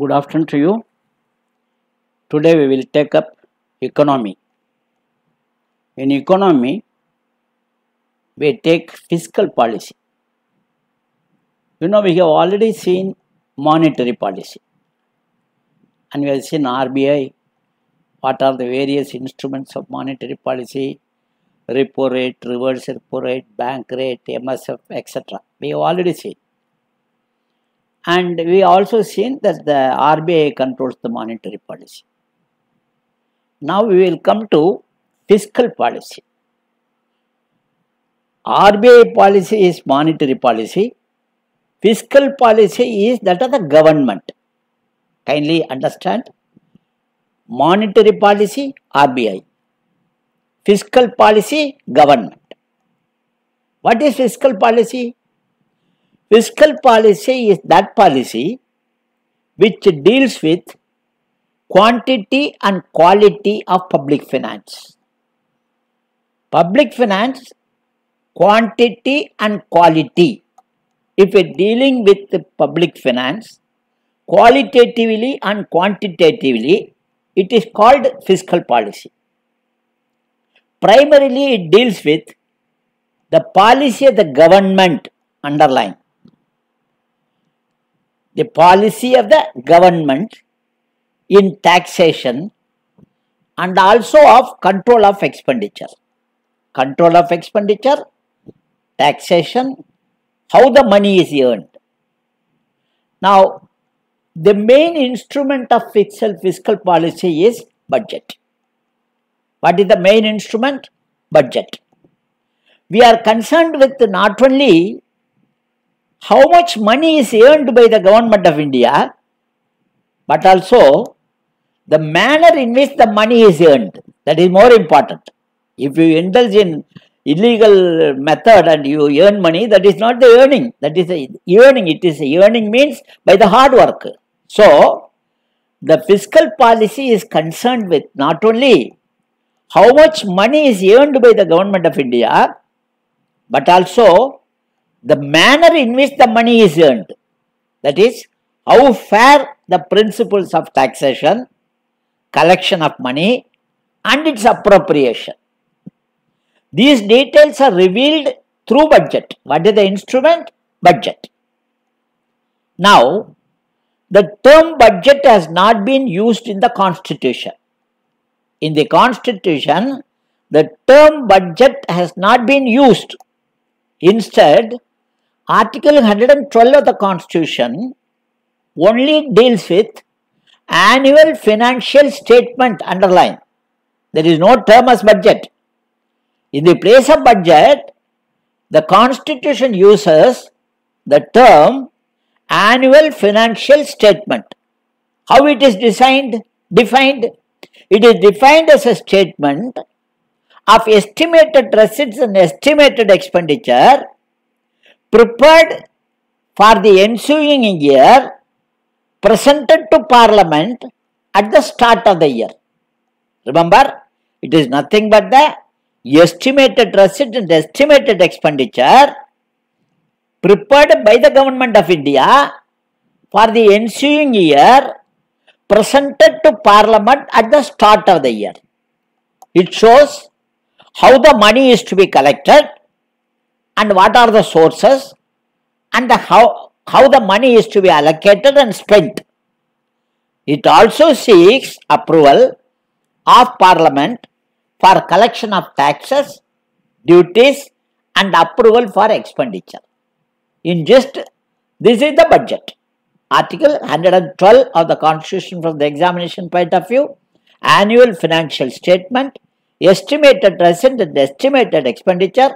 Good afternoon to you. Today we will take up economy. In economy, we take fiscal policy. You know, we have already seen monetary policy and we have seen RBI, what are the various instruments of monetary policy, repo rate, reverse repo rate, bank rate, MSF, etc. We have already seen. And we also seen that the RBI controls the monetary policy. Now we will come to fiscal policy. RBI policy is monetary policy. Fiscal policy is that of the government. Kindly understand. Monetary policy, RBI. Fiscal policy, government. What is fiscal policy? Fiscal policy is that policy which deals with quantity and quality of public finance. Public finance, quantity and quality. If we are dealing with the public finance, qualitatively and quantitatively, it is called fiscal policy. Primarily, it deals with the policy of the government underlying the policy of the government in taxation and also of control of expenditure. Control of expenditure, taxation, how the money is earned. Now, the main instrument of fiscal, fiscal policy is budget. What is the main instrument? Budget. We are concerned with not only how much money is earned by the government of India, but also the manner in which the money is earned. That is more important. If you indulge in illegal method and you earn money, that is not the earning. That is the earning. It is earning means by the hard work. So, the fiscal policy is concerned with not only how much money is earned by the government of India, but also the manner in which the money is earned. That is, how fair the principles of taxation, collection of money, and its appropriation. These details are revealed through budget. What is the instrument? Budget. Now, the term budget has not been used in the constitution. In the constitution, the term budget has not been used. Instead, Article 112 of the Constitution only deals with annual financial statement underline. There is no term as budget. In the place of budget, the Constitution uses the term annual financial statement. How it is designed, defined? It is defined as a statement of estimated receipts and estimated expenditure prepared for the ensuing year presented to parliament at the start of the year. Remember, it is nothing but the estimated receipt and estimated expenditure prepared by the government of India for the ensuing year presented to parliament at the start of the year. It shows how the money is to be collected and what are the sources and the how, how the money is to be allocated and spent. It also seeks approval of parliament for collection of taxes, duties and approval for expenditure. In just this is the budget. Article 112 of the constitution from the examination point of view, annual financial statement, estimated receipt and estimated expenditure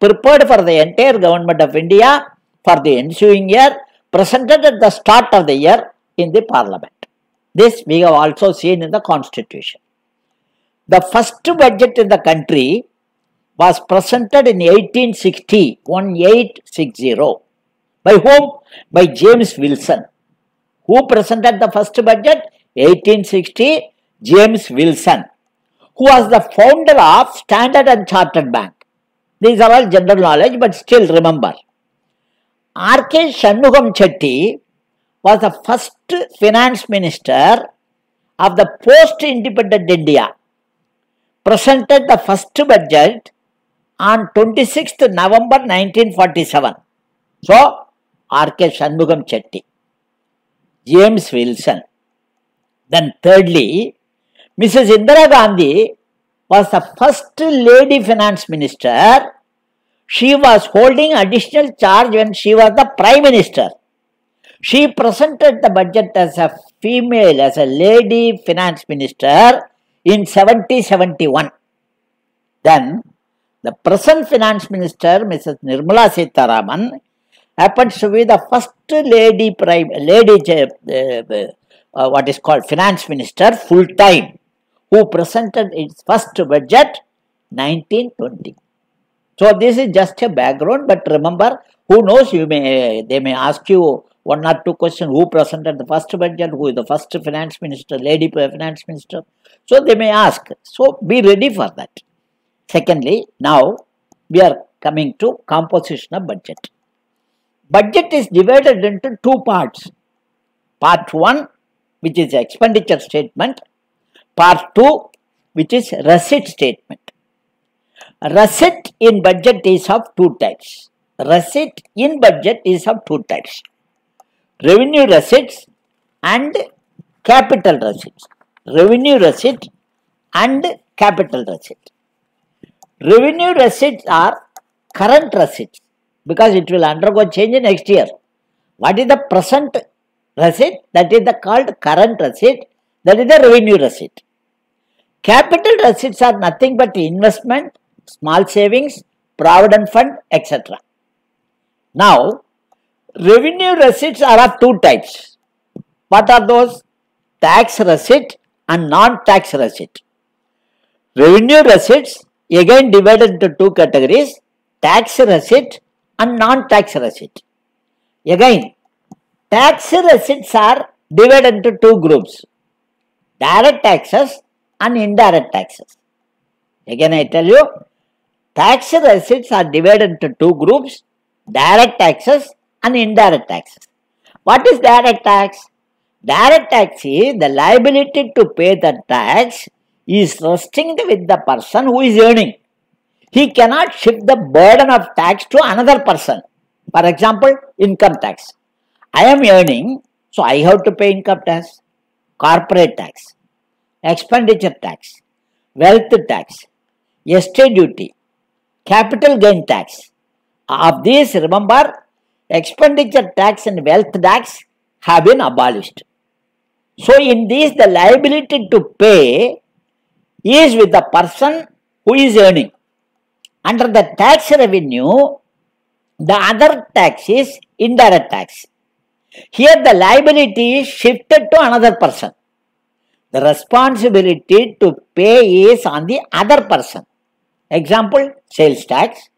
prepared for the entire government of India for the ensuing year presented at the start of the year in the parliament. This we have also seen in the constitution. The first budget in the country was presented in 1860, 1860. By whom? By James Wilson. Who presented the first budget? 1860, James Wilson, who was the founder of Standard and Chartered Bank. These are all general knowledge, but still remember. R.K. Shanmugam Chetty was the first finance minister of the post-independent India. Presented the first budget on 26th November 1947. So, R.K. Shanmugam Chetty, James Wilson. Then thirdly, Mrs. Indira Gandhi was the first lady finance minister. She was holding additional charge when she was the prime minister. She presented the budget as a female, as a lady finance minister in 7071. Then the present finance minister, Mrs. Nirmala Sitharaman, happens to be the first lady prime, lady, uh, uh, what is called finance minister full time, who presented its first budget 1920. So this is just a background, but remember, who knows, you may they may ask you one or two questions, who presented the first budget, who is the first finance minister, lady finance minister. So they may ask. So be ready for that. Secondly, now we are coming to composition of budget. Budget is divided into two parts. Part 1, which is expenditure statement. Part 2, which is receipt statement. Receipt in budget is of two types. Receipt in budget is of two types. Revenue receipts and capital receipts. Revenue receipt and capital receipt. Revenue receipts are current receipts because it will undergo change next year. What is the present receipt? That is the called current receipt. That is the revenue receipt. Capital receipts are nothing but investment, small savings, provident fund, etc. Now, revenue receipts are of two types. What are those? Tax receipt and non-tax receipt. Revenue receipts again divided into two categories, tax receipt and non-tax receipt. Again, tax receipts are divided into two groups, direct taxes and indirect taxes. Again I tell you, tax receipts are divided into two groups, direct taxes and indirect taxes. What is direct tax? Direct tax is the liability to pay the tax is resting with the person who is earning. He cannot shift the burden of tax to another person. For example, income tax. I am earning, so I have to pay income tax, corporate tax, expenditure tax, wealth tax, estate duty, capital gain tax. Of these, remember, expenditure tax and wealth tax have been abolished. So, in these, the liability to pay is with the person who is earning. Under the tax revenue, the other tax is indirect tax. Here, the liability is shifted to another person. The responsibility to pay is on the other person. Example, sales tax,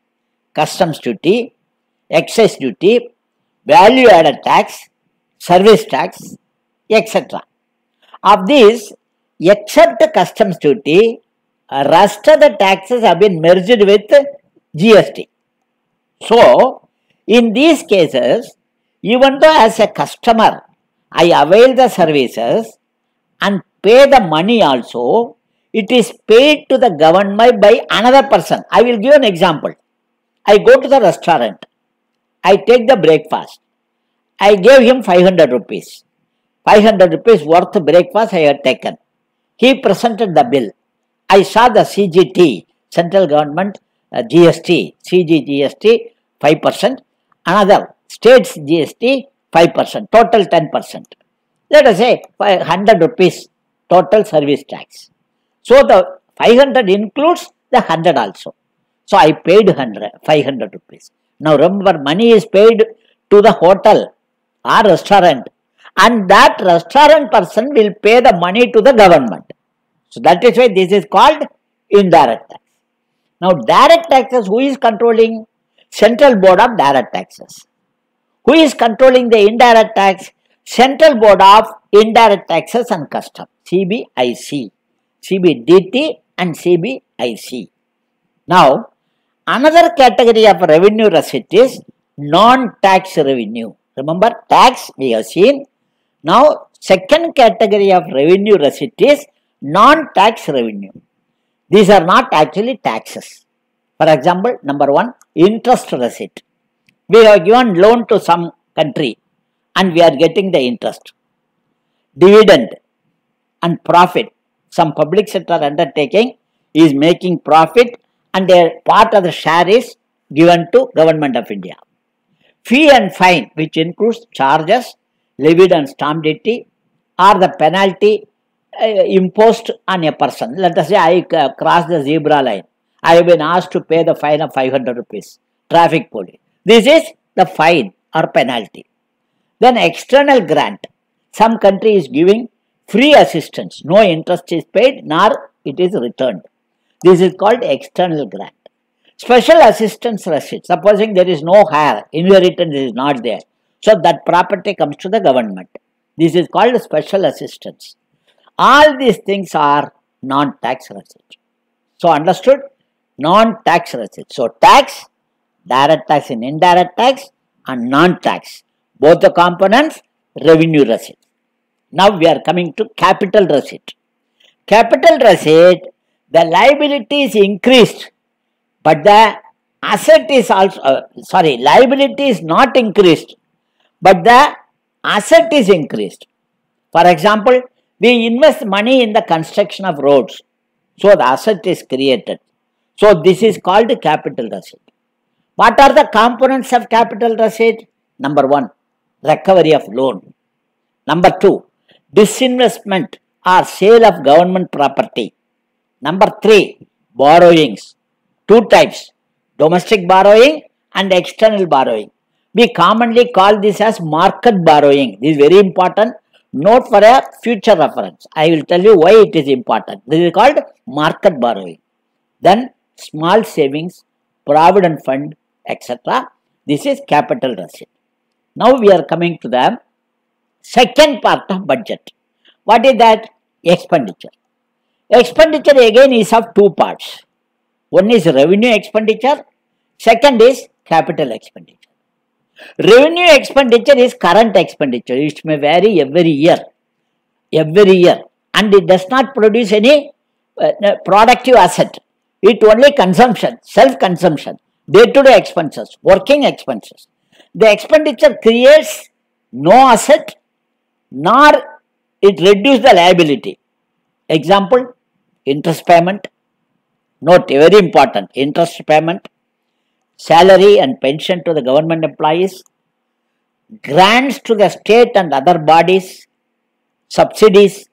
customs duty, excise duty, value added tax, service tax, etc. Of these, except customs duty, rest of the taxes have been merged with GST. So, in these cases, even though as a customer I avail the services and pay the money also, it is paid to the government by another person. I will give an example. I go to the restaurant. I take the breakfast. I gave him 500 rupees. 500 rupees worth breakfast I had taken. He presented the bill. I saw the CGT, central government uh, GST, CGGST 5%, another state's GST 5%, total 10%. Let us say 100 rupees total service tax. So the 500 includes the 100 also. So I paid 100, 500 rupees. Now remember money is paid to the hotel or restaurant and that restaurant person will pay the money to the government. So that is why this is called indirect tax. Now direct taxes, who is controlling? Central Board of Direct Taxes. Who is controlling the indirect tax? Central Board of Indirect Taxes and Customs, CBIC, CBDT and CBIC. Now, another category of revenue receipt is non-tax revenue. Remember, tax we have seen, Now, second category of revenue receipt is non-tax revenue. These are not actually taxes. For example, number one, interest receipt. We have given loan to some country and we are getting the interest. Dividend and profit. Some public sector undertaking is making profit and their part of the share is given to government of India. Fee and fine which includes charges levied on stamp duty or the penalty uh, imposed on a person. Let us say I uh, cross the zebra line. I have been asked to pay the fine of 500 rupees. Traffic police. This is the fine or penalty. Then external grant. Some country is giving free assistance. No interest is paid nor it is returned. This is called external grant. Special assistance receipt. Supposing there is no hire, inheritance is not there. So that property comes to the government. This is called special assistance. All these things are non-tax receipt. So understood? Non-tax receipt. So tax, direct tax and indirect tax and non-tax. Both the components, revenue receipt. Now we are coming to capital receipt. Capital receipt, the liability is increased, but the asset is also, uh, sorry, liability is not increased, but the asset is increased. For example, we invest money in the construction of roads, so the asset is created. So this is called capital receipt. What are the components of capital receipt? Number one, recovery of loan. Number two, disinvestment or sale of government property. Number three, borrowings. Two types, domestic borrowing and external borrowing. We commonly call this as market borrowing. This is very important. Note for a future reference. I will tell you why it is important. This is called market borrowing. Then small savings, provident fund, etc. This is capital receipt. Now we are coming to the second part of budget. What is that? Expenditure. Expenditure again is of two parts. One is revenue expenditure, second is capital expenditure. Revenue expenditure is current expenditure. It may vary every year. Every year. And it does not produce any uh, productive asset. It only consumption, self-consumption, day-to-day expenses, working expenses. The expenditure creates no asset nor it reduces the liability. Example, interest payment. Note, very important, interest payment, salary and pension to the government employees, grants to the state and other bodies, subsidies.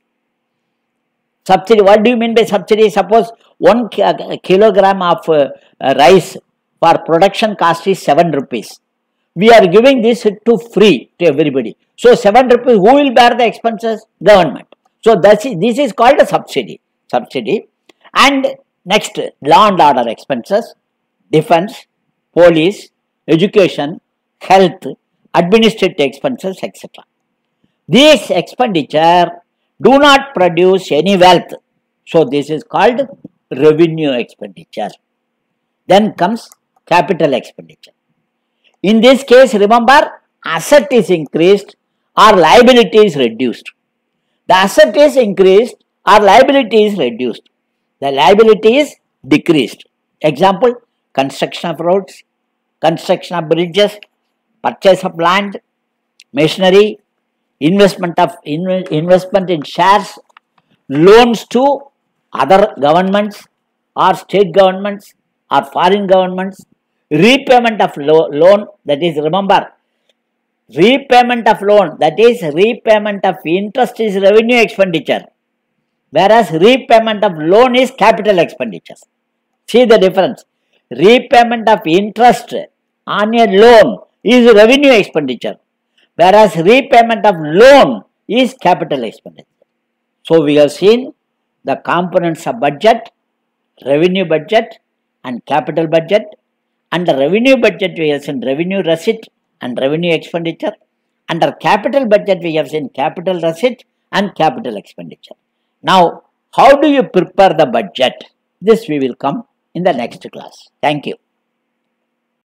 Subsidy, what do you mean by subsidy? Suppose one kilogram of uh, rice for production cost is 7 rupees. We are giving this to free to everybody. So 7 rupees, who will bear the expenses? Government. So this is, this is called a subsidy. Subsidy. And next, law and order expenses, defense, police, education, health, administrative expenses, etc. These expenditure do not produce any wealth. So this is called revenue expenditure. Then comes capital expenditure. In this case, remember, asset is increased or liability is reduced. The asset is increased or liability is reduced. The liability is decreased. Example, construction of roads, construction of bridges, purchase of land, machinery, investment of investment in shares, loans to other governments or state governments or foreign governments, repayment of lo loan that is remember repayment of loan that is repayment of interest is revenue expenditure whereas repayment of loan is capital expenditures. See the difference. Repayment of interest on a loan is revenue expenditure whereas repayment of loan is capital expenditure. So we have seen the components of budget revenue budget and capital budget under revenue budget, we have seen revenue receipt and revenue expenditure. Under capital budget, we have seen capital receipt and capital expenditure. Now, how do you prepare the budget? This we will come in the next class. Thank you.